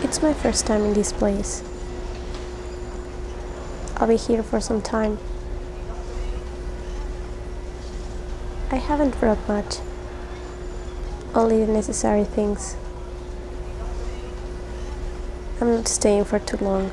It's my first time in this place. I'll be here for some time. I haven't brought much, only the necessary things. I'm not staying for too long.